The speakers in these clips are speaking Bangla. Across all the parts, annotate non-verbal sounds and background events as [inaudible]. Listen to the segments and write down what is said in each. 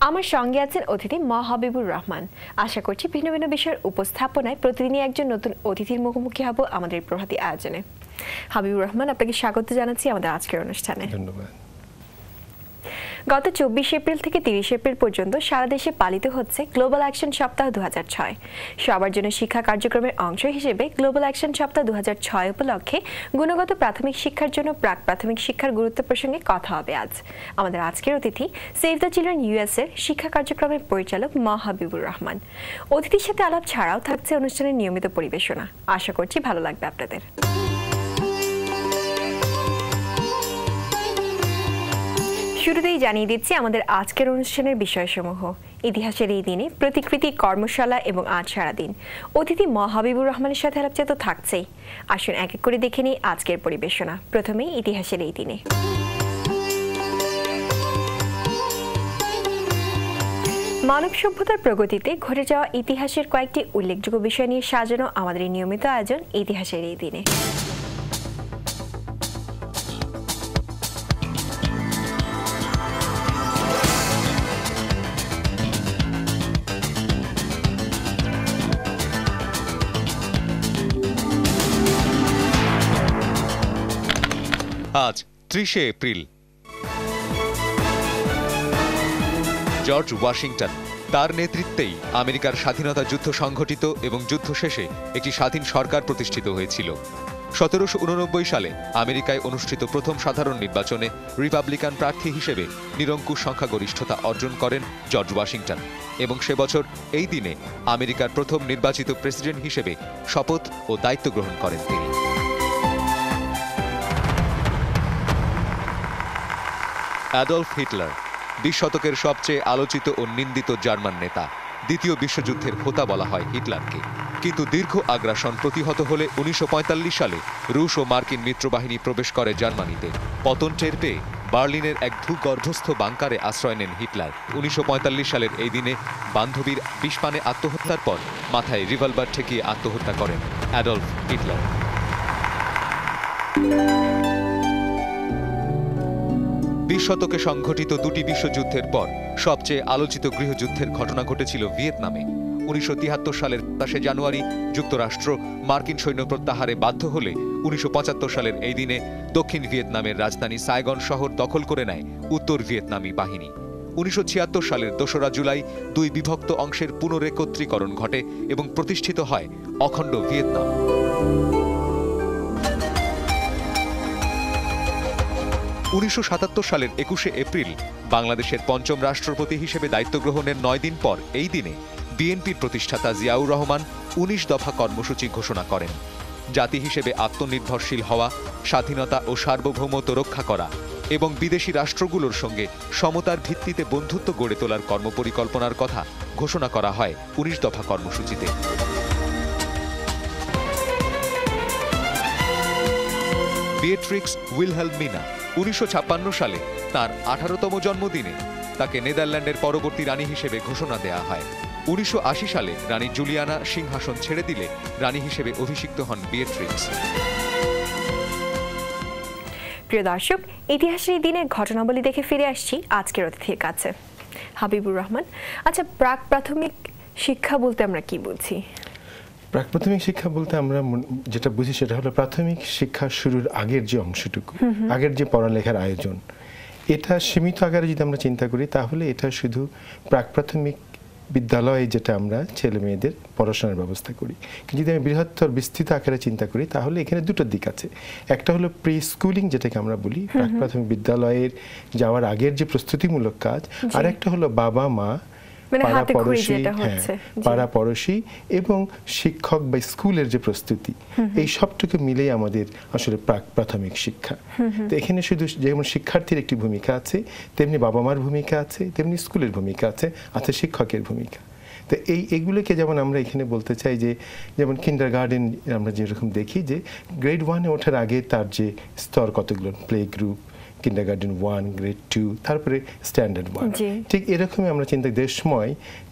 আমার সঙ্গে আছেন অতিথি মহাবিবুর হাবিবুর রহমান। আশা করছি ভিন্ন ভিন্ন বিষয়ের উপস্থাপনায় প্রতিদিনই একজন নতুন অতিথির মুখোমুখি হব আমাদের প্রভাতী আয়োজনে। হাবিবুর রহমান, আপনাকে স্বাগত জানাচ্ছি আমাদের আজকের অনুষ্ঠানে। ধন্যবাদ। গত চব্বিশ এপ্রিল থেকে তিরিশ এপ্রিল পর্যন্ত সারা দেশে পালিত হচ্ছে গ্লোবাল অ্যাকশন সপ্তাহ দু সবার জন্য শিক্ষা কার্যক্রমের অংশ হিসেবে গ্লোবাল অ্যাকশন সপ্তাহ দুহাজার ছয় উপলক্ষে গুণগত প্রাথমিক শিক্ষার জন্য প্রাক প্রাথমিক শিক্ষার গুরুত্ব প্রসঙ্গে কথা হবে আজ। আমাদের আজকের অতিথি সেভ দ্য চিলড্রেন ইউএস এর শিক্ষা কার্যক্রমের পরিচালক মা হাবিবুর রহমান। অতিথির সাথে আলাপ ছাড়াও থাকছে অনুষ্ঠানের নিয়মিত পরিবেশনা। আশা করছি ভালো লাগবে আপনাদের। শুরুতেই জানিয়ে দিচ্ছি আমাদের আজকের অনুষ্ঠানের বিষয়সমূহ। ইতিহাসের এই দিনে প্রতিকৃতি, কর্মশালা এবং আজ সারাদিন। অতিথি ম হাবিবুর রহমানের সাথে তো থাকছেই। আসুন এক এক করে দেখে নিই আজকের পরিবেশনা। প্রথমেই ইতিহাসের এই দিনে। মানব সভ্যতার প্রগতিতে ঘটে যাওয়া ইতিহাসের কয়েকটি উল্লেখযোগ্য বিষয় নিয়ে সাজানো আমাদের নিয়মিত আয়োজন ইতিহাসের এই দিনে। আজ ত্রিশে এপ্রিল। জর্জ ওয়াশিংটন, তার নেতৃত্বেই আমেরিকার স্বাধীনতা যুদ্ধ সংঘটিত এবং যুদ্ধ শেষে একটি স্বাধীন সরকার প্রতিষ্ঠিত হয়েছিল। সতেরোশো উননব্বই সালে আমেরিকায় অনুষ্ঠিত প্রথম সাধারণ নির্বাচনে রিপাবলিকান প্রার্থী হিসেবে নিরঙ্কুশ সংখ্যাগরিষ্ঠতা অর্জন করেন জর্জ ওয়াশিংটন এবং সে বছর এই দিনে আমেরিকার প্রথম নির্বাচিত প্রেসিডেন্ট হিসেবে শপথ ও দায়িত্ব গ্রহণ করেন তিনি। অ্যাডলফ হিটলার বিশ শতকের সবচেয়ে আলোচিত ও নিন্দিত জার্মান নেতা। দ্বিতীয় বিশ্বযুদ্ধের হোতা বলা হয় হিটলারকে। কিন্তু দীর্ঘ আগ্রাসন প্রতিহত হলে উনিশশো পঁয়তাল্লিশ সালে রুশ ও মার্কিন মিত্রবাহিনী প্রবেশ করে জার্মানিতে। পতন টের পেয়ে বার্লিনের এক ভূগর্ভস্থ বাংকারে আশ্রয় নেন হিটলার। উনিশশো পঁয়তাল্লিশ সালের এই দিনে বান্ধবীর বিষপানে আত্মহত্যার পর মাথায় রিভলভার ঠেকিয়ে আত্মহত্যা করেন অ্যাডলফ হিটলার। বিশ শতকে সংঘটিত দুটি বিশ্বযুদ্ধের পর সবচেয়ে আলোচিত গৃহযুদ্ধের ঘটনা ঘটেছিল ভিয়েতনামে। উনিশশো তিয়াত্তর সালের সাতাশে জানুয়ারি যুক্তরাষ্ট্র মার্কিন সৈন্য প্রত্যাহারে বাধ্য হলে উনিশশো পঁচাত্তর সালের এই দিনে দক্ষিণ ভিয়েতনামের রাজধানী সাইগন শহর দখল করে নেয় উত্তর ভিয়েতনামি বাহিনী। উনিশশো ছিয়াত্তর সালের দোসরা জুলাই দুই বিভক্ত অংশের পুনরেকত্রীকরণ ঘটে এবং প্রতিষ্ঠিত হয় অখণ্ড ভিয়েতনাম। উনিশশো সাতাত্তর সালের একুশে এপ্রিল বাংলাদেশের পঞ্চম রাষ্ট্রপতি হিসেবে দায়িত্ব গ্রহণের নয় দিন পর এই দিনে বিএনপির প্রতিষ্ঠাতা জিয়াউর রহমান উনিশ দফা কর্মসূচি ঘোষণা করেন। জাতি হিসেবে আত্মনির্ভরশীল হওয়া, স্বাধীনতা ও সার্বভৌমত্ব রক্ষা করা এবং বিদেশি রাষ্ট্রগুলোর সঙ্গে সমতার ভিত্তিতে বন্ধুত্ব গড়ে তোলার কর্মপরিকল্পনার কথা ঘোষণা করা হয় উনিশ দফা কর্মসূচিতে। বিয়েট্রিক্স উইলহেলমিনা উনিশশো সালে তার আঠারোতম জন্মদিনে তাকে নেদারল্যান্ডের পরবর্তী রানী হিসেবে ঘোষণা দেয়া হয়। উনিশশো সালে রানী জুলিয়ানা সিংহাসন ছেড়ে দিলে রানী হিসেবে অভিষিক্ত হন বিয়েট্রিক্স। প্রিয় দর্শক ইতিহাসের দিনে ঘটনাবলী দেখে ফিরে আসছি আজকের অতিথির কাছে। হাবিবুর রহমান আচ্ছা প্রাক প্রাথমিক শিক্ষা বলতে আমরা কি বুঝি? প্রাক প্রাথমিক শিক্ষা বলতে আমরা যেটা বুঝি সেটা হলো প্রাথমিক শিক্ষা শুরুর আগের যে অংশটুকু আগের যে পড়ালেখার আয়োজন। এটা সীমিত আকারে যদি আমরা চিন্তা করি তাহলে এটা শুধু প্রাক প্রাথমিক বিদ্যালয়ে যেটা আমরা ছেলে মেয়েদের পড়াশোনার ব্যবস্থা করি। কিন্তু যদি আমি বৃহত্তর বিস্তৃত আকারে চিন্তা করি তাহলে এখানে দুটো দিক আছে। একটা হলো প্রি স্কুলিং যেটাকে আমরা বলি প্রাক প্রাথমিক বিদ্যালয়ের যাওয়ার আগের যে প্রস্তুতিমূলক কাজ। আর একটা হলো বাবা মা মানে পাড়া হাতে খড়ি পড়শি যেটা হ্যাঁ হচ্ছে, জি। পাড়া পড়শি এবং শিক্ষক বা স্কুলের যে প্রস্তুতি এই সবটুকু মিলেই আমাদের আসলে প্রাক প্রাথমিক শিক্ষা। তো এখানে শুধু যেমন শিক্ষার্থীর একটি ভূমিকা আছে তেমনি বাবা মার ভূমিকা আছে তেমনি স্কুলের ভূমিকা আছে আছে শিক্ষকের ভূমিকা। তো এই এগুলোকে যেমন আমরা এখানে বলতে চাই যে যেমন কিন্ডার গার্ডেন আমরা যেরকম দেখি যে গ্রেড ওয়ানে ওঠার আগে তার যে স্তর কতগুলো play group kindergarten one grade two তারপরে স্ট্যান্ডার্ড ওয়ান ঠিক এরকমই আমরা চিন্তা করি। দেশময়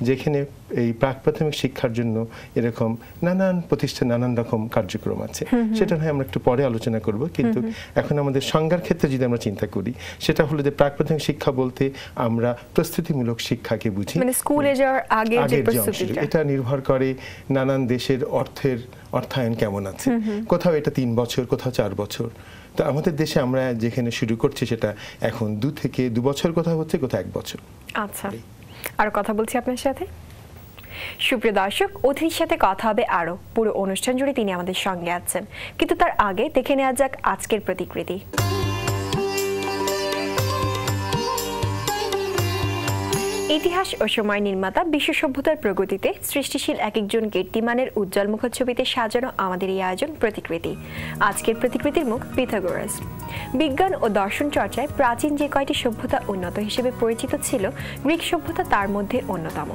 যেখানে এই প্রাক প্রাথমিক শিক্ষার জন্য এরকম নানান প্রতিষ্ঠান নানান রকম কার্যক্রম আছে। সেটা নয় আমরা একটু পরে আলোচনা করব। কিন্তু এখন আমাদের সংজ্ঞার ক্ষেত্রে যদি আমরা চিন্তা করি সেটা হলো যে প্রাক প্রাথমিক শিক্ষা বলতে আমরা প্রস্তুতিমূলক শিক্ষাকে বুঝি। মানে স্কুলে যাওয়ার আগে এটা নির্ভর করে নানান দেশের অর্থের অর্থায়ন কেমন আছে। কোথাও এটা তিন বছর কোথাও চার বছর। তো আমাদের দেশে আমরা যেখানে শুরু করছি সেটা এখন দু থেকে দু বছর কথা হচ্ছে, কোথাও এক বছর। আচ্ছা। আর কথা বলছি আপনার সাথে? সুপ্রিয় দর্শক, অতিথির সাথে কথা হবে আরও। পুরো অনুষ্ঠান জুড়ে তিনি আমাদের সঙ্গে আছেন। কিন্তু তার আগে দেখে নেওয়া যাক আজকের প্রতিকৃতি। ইতিহাস ও সময় নির্মাতা, বিশ্ব সভ্যতার প্রগতিতে সৃষ্টিশীল এক একজন কীর্তিমানের উজ্জ্বল মুখচ্ছবিতে সাজানো আমাদের এই আয়োজন প্রতিকৃতি। আজকের প্রতিকৃতির মুখ পিথাগোরাস। বিজ্ঞান ও দর্শন চর্চায় প্রাচীন যে কয়টি সভ্যতা উন্নত হিসেবে পরিচিত ছিল, গ্রিক সভ্যতা তার মধ্যে অন্যতম।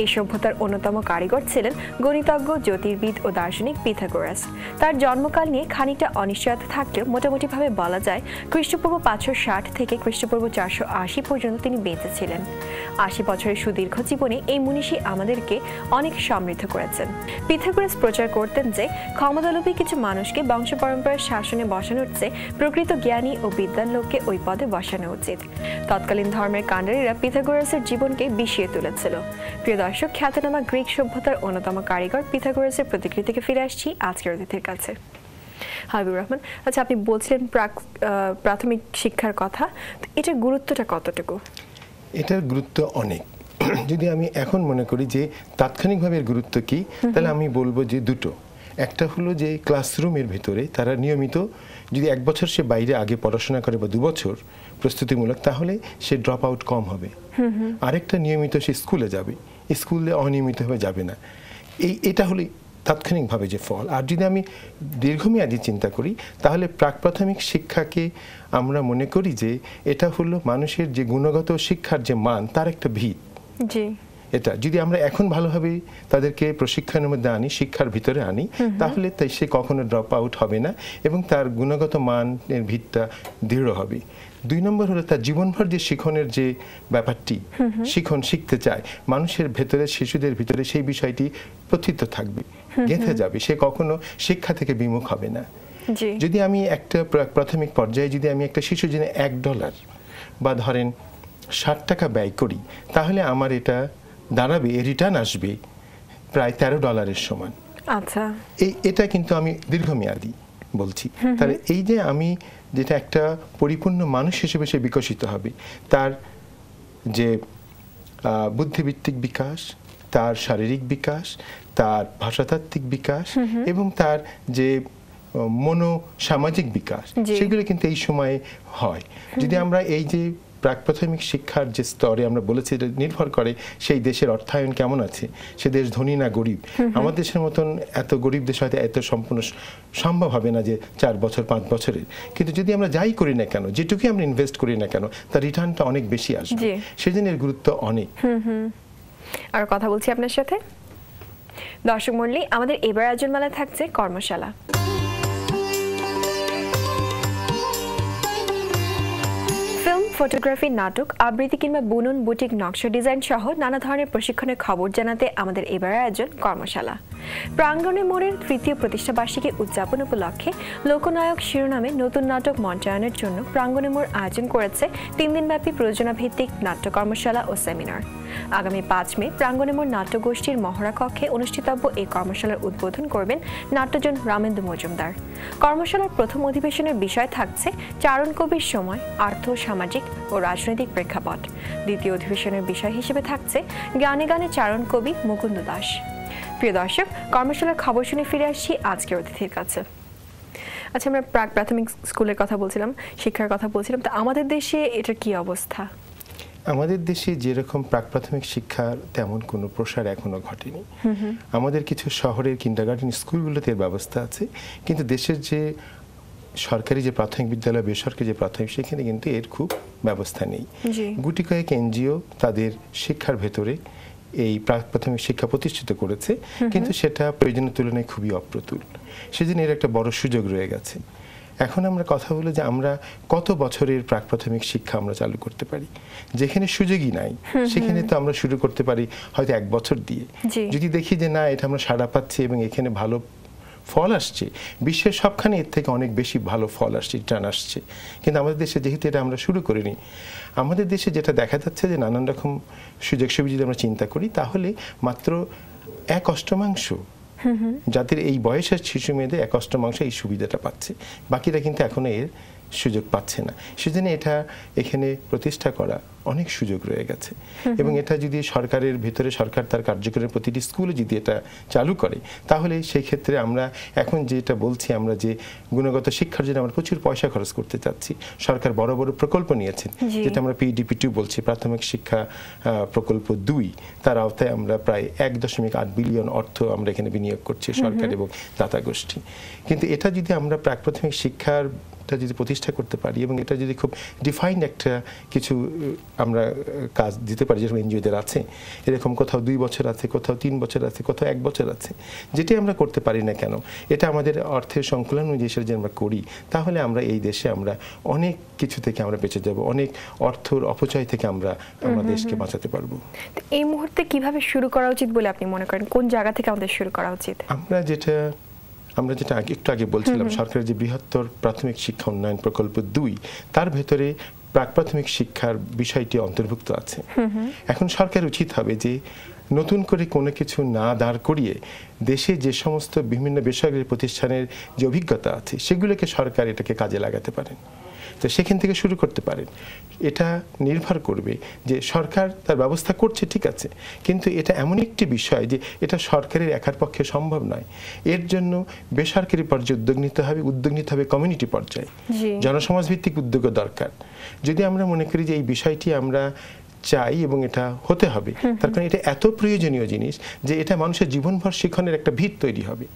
এই সভ্যতার অন্যতম কারিগর ছিলেন গণিতজ্ঞ, জ্যোতির্বিদ ও দার্শনিক পিথাগোরাস। তার জন্মকাল নিয়ে খানিকটা অনিশ্চয়তা থাকলেও মোটামুটিভাবে বলা যায় খ্রিস্টপূর্ব পাঁচশো ষাট থেকে খ্রিস্টপূর্ব চারশো আশি পর্যন্ত তিনি বেঁচে ছিলেন। আশি বছরের সুদীর্ঘ জীবনে এই মনীষী আমাদেরকে অনেক সমৃদ্ধ করেছেন। পিথাগোরাস প্রচার করতেন যে ক্ষমতালোভী কিছু মানুষকে বংশ পরম্পরার শাসনে বসানোর চেয়ে প্রকৃত জ্ঞানী ও বিদ্যান লোককে ওই পদে বসানো উচিত। তৎকালীন ধর্মের কাণ্ডারীরা পিথাগোরাসের জীবনকে বিষিয়ে তুলেছিল। প্রিয় দর্শক খ্যাতনামা গ্রিক সভ্যতার অন্যতম কারিগর পিথাগোরাসের প্রতিকৃতিকে ফিরে আসছি আজকের অতিথির কাছে। হাবিবুর রহমান আচ্ছা আপনি বলছিলেন প্রাক প্রাথমিক শিক্ষার কথা তো এটার গুরুত্বটা কতটুকু? এটার গুরুত্ব অনেক। [clears throat] যদি আমি এখন মনে করি যে তাৎক্ষণিকভাবে এর গুরুত্ব কি তাহলে আমি বলব যে দুটো। একটা হলো যে ক্লাসরুমের ভিতরে তারা নিয়মিত যদি এক বছর সে বাইরে আগে পড়াশোনা করে বা দু বছর প্রস্তুতিমূলক তাহলে সে ড্রপ আউট কম হবে। আরেকটা নিয়মিত সে স্কুলে যাবে। স্কুলে অনিয়মিতভাবে যাবে না। এই এটা হলো তাৎক্ষণিকভাবে যে ফল। আর যদি আমি দীর্ঘমেয়াদী চিন্তা করি তাহলে প্রাক প্রাথমিক শিক্ষাকে আমরা মনে করি যে এটা হলো মানুষের যে গুণগত শিক্ষার যে মান তার একটা ভিত। জি। এটা যদি আমরা এখন ভালোভাবে তাদেরকে প্রশিক্ষণের মধ্যে আনি শিক্ষার ভিতরে আনি তাহলে তাই সে কখনো ড্রপ আউট হবে না এবং তার গুণগত মানের ভিতটা দৃঢ় হবে। দুই নম্বর হলো তার জীবনভর যে শিখনের যে ব্যাপারটি শিখন শিখতে চায় মানুষের ভেতরে শিশুদের ভিতরে সেই বিষয়টি প্রথিত থাকবে গেঁথে যাবে। সে কখনো শিক্ষা থেকে বিমুখ হবে না। যদি আমি একটা প্রা- প্রাথমিক পর্যায়ে যদি আমি একটা শিশু জেনে এক ডলার বা ধরেন ষাট টাকা ব্যয় করি তাহলে আমার এটা দাঁড়াবে রিটার্ন আসবে প্রায় তেরো ডলারের সমান। আচ্ছা। এই এটা কিন্তু আমি দীর্ঘমেয়াদী বলছি। তাহলে এই যে আমি যেটা একটা পরিপূর্ণ মানুষ হিসেবে সে বিকশিত হবে। তার যে বুদ্ধিভিত্তিক বিকাশ তার শারীরিক বিকাশ তার ভাষাতাত্ত্বিক বিকাশ এবং তার যে মনো সামাজিক বিকাশ সেগুলো কিন্তু এই সময়ে হয়। যদি আমরা এই যে প্রাক প্রাথমিক শিক্ষার যে স্তরে আমরা বলেছি নির্ভর করে সেই দেশের অর্থায়ন কেমন আছে সে দেশ ধনী না গরিব? আমাদের দেশের মতন এত গরিব দেশ হয়তো এত সম্পূর্ণ সম্ভব হবে না যে চার বছর পাঁচ বছরের। কিন্তু যদি আমরা যাই করি না কেন যেটুকুই আমরা ইনভেস্ট করি না কেন তার রিটার্নটা অনেক বেশি আসবে। সেজন্য এর গুরুত্ব অনেক। আর কথা বলছি আপনার সাথে? দর্শক মন্ডলী আমাদের এবার আয়োজন মেলায় থাকছে কর্মশালা। ফটোগ্রাফি, নাটক, আবৃত্তি কিংবা বুনন, বুটিক, নকশা ডিজাইন সহ নানা ধরনের প্রশিক্ষণের খবর জানাতে আমাদের এবার আয়োজন কর্মশালা। প্রাঙ্গণে মোড়ের তৃতীয় প্রতিষ্ঠাবার্ষিকী উদযাপন উপলক্ষে লোকনায়ক শিরোনামে নতুন নাটক মঞ্চায়নের জন্য প্রাঙ্গণে মোড় আয়োজন করেছে তিন দিনব্যাপী প্রযোজনা ভিত্তিক নাট্য কর্মশালা ও সেমিনার। আগামী পাঁচ মে প্রাঙ্গণে মোড় নাট্যগোষ্ঠীর মহড়া কক্ষে অনুষ্ঠিতব্য এই কর্মশালার উদ্বোধন করবেন নাট্যজন রামেন্দু মজুমদার। কর্মশালার প্রথম অধিবেশনের বিষয় থাকছে চারণ কবির সময়, আর্থ, সামাজিক ও রাজনৈতিক প্রেক্ষাপট। দ্বিতীয় অধিবেশনের বিষয় হিসেবে থাকছে গানে গানে চারণ কবি মুকুন্দ দাস। প্রিয় দর্শক কর্মশালার খবর শুনে ফিরে আসছি আজকের অতিথির কাছে। আচ্ছা আমরা প্রাক প্রাথমিক স্কুলের কথা বলছিলাম শিক্ষার কথা বলছিলাম তো আমাদের দেশে এটার কি অবস্থা? আমাদের দেশে যেরকম প্রাক প্রাথমিক শিক্ষার তেমন কোনো প্রসার এখনও ঘটেনি। আমাদের কিছু শহরের কিন্ডারগার্টেন স্কুলগুলোতে এর ব্যবস্থা আছে কিন্তু দেশের যে সরকারি যে প্রাথমিক বিদ্যালয় বেসরকারি যে প্রাথমিক সেখানে কিন্তু এর খুব ব্যবস্থা নেই। গুটি কয়েক এনজিও তাদের শিক্ষার ভেতরে এই প্রাথমিক শিক্ষা প্রতিষ্ঠিত করেছে কিন্তু সেটা প্রয়োজনের তুলনায় খুবই অপ্রতুল। সেজন্য এর একটা বড় সুযোগ রয়ে গেছে। এখন আমরা কথা বলি যে আমরা কত বছরের প্রাক প্রাথমিক শিক্ষা আমরা চালু করতে পারি। যেখানে সুযোগই নাই সেখানে তো আমরা শুরু করতে পারি হয়তো এক বছর দিয়ে। যদি দেখি যে না এটা আমরা সাড়া পাচ্ছি এবং এখানে ভালো ফল আসছে। বিশ্বের সবখানে এর থেকে অনেক বেশি ভালো ফল আসছে রিটার্ন আসছে। কিন্তু আমাদের দেশে যেহেতু এটা আমরা শুরু করিনি আমাদের দেশে যেটা দেখা যাচ্ছে যে নানান রকম সুযোগ সুবিধা যদি আমরা চিন্তা করি তাহলে মাত্র এক অষ্টমাংশ যাদের এই বয়সের শিশু মেয়েদের এক অষ্টমাংশ এই সুবিধাটা পাচ্ছে। বাকিরা কিন্তু এখনও এর সুযোগ পাচ্ছে না। সেজন্য এটা এখানে প্রতিষ্ঠা করা অনেক সুযোগ রয়ে গেছে। এবং এটা যদি সরকারের ভিতরে সরকার তার কার্যক্রমের প্রতিটি স্কুলে যদি এটা চালু করে তাহলে সেই ক্ষেত্রে আমরা এখন যেটা বলছি আমরা যে গুণগত শিক্ষার জন্য আমরা প্রচুর পয়সা খরচ করতে চাচ্ছি। সরকার বড় বড় প্রকল্প নিয়েছেন। যেটা আমরা পিডিপি টু বলছি প্রাথমিক শিক্ষা প্রকল্প দুই। তার আওতায় আমরা প্রায় এক দশমিক আট বিলিয়ন অর্থ আমরা এখানে বিনিয়োগ করছি সরকার এবং দাতা গোষ্ঠী। কিন্তু এটা যদি আমরা প্রাক প্রাথমিক শিক্ষার টা যদি প্রতিষ্ঠা করতে পারি এবং এটা যদি খুব ডিফাইন্ড একটা কিছু আমরা কাজ দিতে পারি যেরকম এনজিওদের আছে এরকম কোথাও দুই বছর আছে কোথাও তিন বছর আছে কোথাও এক বছর আছে যেটি আমরা করতে পারি না কেন এটা আমাদের অর্থের সংকলন অনুযায়ী যদি আমরা করি তাহলে আমরা এই দেশে আমরা অনেক কিছু থেকে আমরা বেঁচে যাব অনেক অর্থর অপচয় থেকে আমরা আমরা দেশকে বাঁচাতে পারব। এই মুহূর্তে কীভাবে শুরু করা উচিত বলে আপনি মনে করেন? কোন জায়গা থেকে আমাদের শুরু করা উচিত? আমরা যেটা আমরা যেটা আগে একটু আগে বলছিলাম সরকারের যে বৃহত্তর প্রাথমিক শিক্ষা উন্নয়ন প্রকল্প দুই তার ভেতরে প্রাক প্রাথমিক শিক্ষার বিষয়টি অন্তর্ভুক্ত আছে। এখন সরকার উচিত হবে যে নতুন করে কোনো কিছু না দাঁড় করিয়ে দেশে যে সমস্ত বিভিন্ন বেসরকারি প্রতিষ্ঠানের যে অভিজ্ঞতা আছে সেগুলোকে সরকার এটাকে কাজে লাগাতে পারেন। তো সেখান থেকে শুরু করতে পারেন। এটা নির্ভর করবে যে সরকার তার ব্যবস্থা করছে ঠিক আছে। কিন্তু এটা এমন একটি বিষয় যে এটা সরকারের একার পক্ষে সম্ভব নয়। এর জন্য বেসরকারি পর্যায়ে উদ্যোগ নিতে হবে উদ্যোগ নিতে হবে কমিউনিটি পর্যায়ে। জনসমাজ ভিত্তিক উদ্যোগও দরকার। যদি আমরা মনে করি যে এই বিষয়টি আমরা চাই এবং এটা হতে হবে। তার কারণ এটা এত প্রয়োজনীয় জিনিস যে এটা মানুষের জীবনভর শিক্ষণের একটা ভিত তৈরি হবে।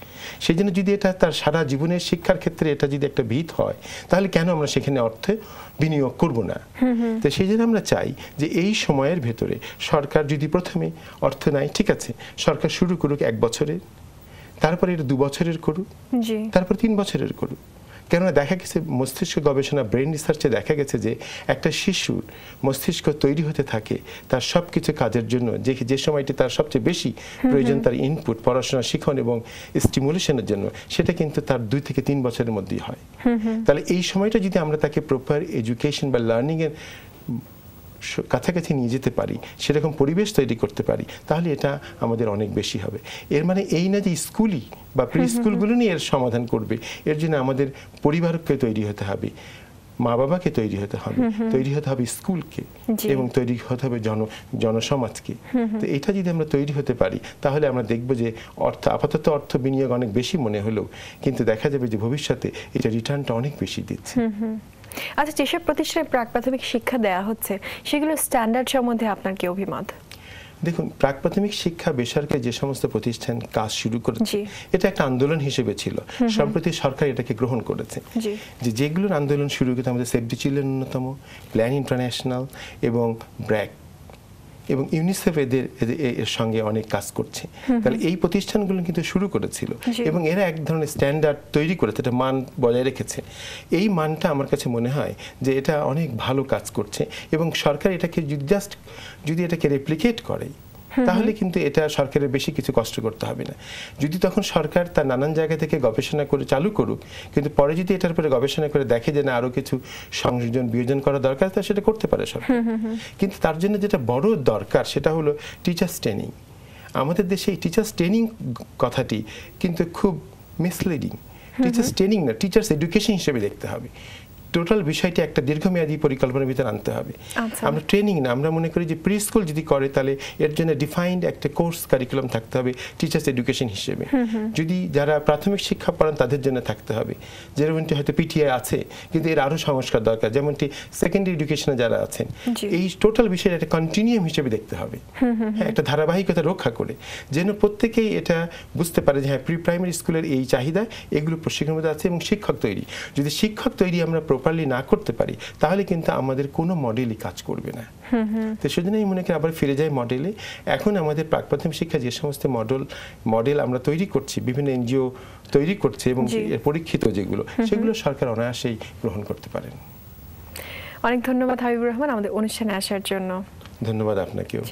সেই জন্য যদি এটা তার সারা জীবনের শিক্ষার ক্ষেত্রে এটা যদি একটা ভিত হয় তাহলে কেন আমরা সেখানে অর্থে বিনিয়োগ করব না? তো সেই জন্য আমরা চাই যে এই সময়ের ভেতরে সরকার যদি প্রথমে অর্থ নেয় ঠিক আছে সরকার শুরু করুক এক বছরের তারপরে এটা দু বছরের করুক তারপর তিন বছরের করুক। কেননা দেখা গেছে মস্তিষ্ক গবেষণা ব্রেন রিসার্চে দেখা গেছে যে একটা শিশুর মস্তিষ্ক তৈরি হতে থাকে তার সব কিছু কাজের জন্য যে যে সময়টি তার সবচেয়ে বেশি প্রয়োজন তার ইনপুট পড়াশোনা শিখন এবং স্টিমুলেশনের জন্য সেটা কিন্তু তার দুই থেকে তিন বছরের মধ্যেই হয়। তাহলে এই সময়টা যদি আমরা তাকে প্রপার এডুকেশন বা লার্নিং এর স- কাছাকাছি নিয়ে যেতে পারি সেরকম পরিবেশ তৈরি করতে পারি তাহলে এটা আমাদের অনেক বেশি হবে। এর মানে এই না যে স্কুলই বা প্রি স্কুলগুলো নিয়ে এর সমাধান করবে এর জন্য আমাদের পরিবারকে তৈরি হতে হবে মা বাবাকে তৈরি হতে হবে তৈরি হতে হবে স্কুলকে এবং তৈরি হতে হবে জন জনসমাজকে। তো এটা যদি আমরা তৈরি হতে পারি তাহলে আমরা দেখব যে অর্থ আপাতত অর্থ বিনিয়োগ অনেক বেশি মনে হলেও কিন্তু দেখা যাবে যে ভবিষ্যতে এটা রিটার্নটা অনেক বেশি দিচ্ছে। আচ্ছা যেসব প্রতিষ্ঠানে প্রাক প্রাথমিক শিক্ষা দেওয়া হচ্ছে সেগুলো স্ট্যান্ডার্ড সম্বন্ধে আপনার কি অভিমত? দেখুন প্রাক প্রাথমিক শিক্ষা বেসরকারি যে সমস্ত প্রতিষ্ঠান কাজ শুরু করেছে এটা একটা আন্দোলন হিসেবে ছিল। সম্প্রতি সরকার এটাকে গ্রহণ করেছে। যে যেগুলোর আন্দোলন শুরু করতে আমাদের সেফটি দি চিলড্রেন অন্যতম প্ল্যান ইন্টারন্যাশনাল এবং ব্র্যাক এবং ইউনিসেফ এদের এর সঙ্গে অনেক কাজ করছে। তাহলে এই প্রতিষ্ঠানগুলো কিন্তু শুরু করেছিল এবং এরা এক ধরনের স্ট্যান্ডার্ড তৈরি করেছে এটা মান বজায় রেখেছে। এই মানটা আমার কাছে মনে হয় যে এটা অনেক ভালো কাজ করছে এবং সরকার এটাকে জাস্ট যদি এটাকে রেপ্লিকেট করে তাহলে কিন্তু এটা সরকারের বেশি কিছু কষ্ট করতে হবে না। যদি তখন সরকার তার নানান জায়গা থেকে গবেষণা করে চালু করুক কিন্তু পরে যদি এটার উপরে গবেষণা করে দেখে যে না আরও কিছু সংযোজন বিয়োজন করা দরকার তা সেটা করতে পারে সরকার। কিন্তু তার জন্য যেটা বড় দরকার সেটা হলো টিচার্স ট্রেনিং আমাদের দেশে এই টিচার্স ট্রেনিং কথাটি কিন্তু খুব মিসলিডিং টিচার্স ট্রেনিং না টিচার্স এডুকেশন হিসেবে দেখতে হবে। টোটাল বিষয়টি একটা দীর্ঘমেয়াদী পরিকল্পনার ভিতরে আনতে হবে। আচ্ছা। আমরা ট্রেনিং না আমরা মনে করি যে প্রি স্কুল যদি করে তাহলে এর জন্য ডিফাইন্ড একটা কোর্স কারিকুলাম থাকতে হবে টিচার্স এডুকেশন হিসেবে। যদি যারা প্রাথমিক শিক্ষা পড়ান তাদের জন্য থাকতে হবে। যেরকমটি হয়তো পিটিআই আছে কিন্তু এর আরও সংস্কার দরকার যেমনটি সেকেন্ডারি এডুকেশনে যারা আছেন এই টোটাল বিষয়টা একটা কন্টিনিউম হিসেবে দেখতে হবে। হ্যাঁ একটা ধারাবাহিকতা রক্ষা করে যেন প্রত্যেকেই এটা বুঝতে পারে যে হ্যাঁ প্রি প্রাইমারি স্কুলের এই চাহিদা এগুলো প্রশিক্ষণের মধ্যে আছে এবং শিক্ষক তৈরি। যদি শিক্ষক তৈরি আমরা প্রপারলি না করতে পারি তাহলে কিন্তু আমাদের কোনো মডেলই কাজ করবে না। তো সেজন্য আমি মনে করি আবার ফিরে যাই মডেলে এখন আমাদের প্রাক প্রাথমিক শিক্ষা যে সমস্ত মডেল মডেল আমরা তৈরি করছি বিভিন্ন এনজিও তৈরি করছে এবং এর পরীক্ষিত যেগুলো সেগুলো সরকার অনায়াসেই গ্রহণ করতে পারেন। অনেক ধন্যবাদ হাবিবুর রহমান আমাদের অনুষ্ঠানে আসার জন্য। ধন্যবাদ আপনাকেও।